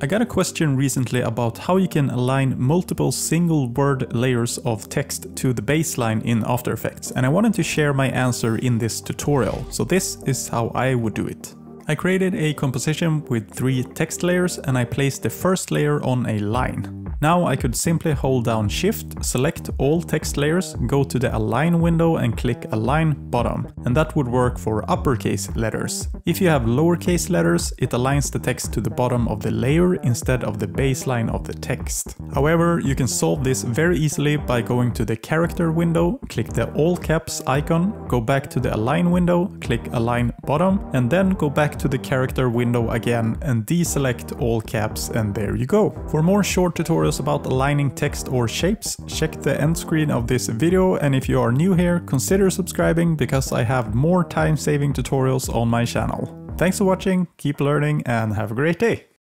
I got a question recently about how you can align multiple single word layers of text to the baseline in After Effects and I wanted to share my answer in this tutorial, so this is how I would do it. I created a composition with three text layers and I placed the first layer on a line. Now I could simply hold down shift, select all text layers, go to the align window and click align bottom. And that would work for uppercase letters. If you have lowercase letters, it aligns the text to the bottom of the layer instead of the baseline of the text. However, you can solve this very easily by going to the character window, click the all caps icon, go back to the align window, click align bottom, and then go back to the character window again and deselect all caps and there you go. For more short tutorials about aligning text or shapes, check the end screen of this video and if you are new here, consider subscribing because I have more time-saving tutorials on my channel. Thanks for watching, keep learning and have a great day!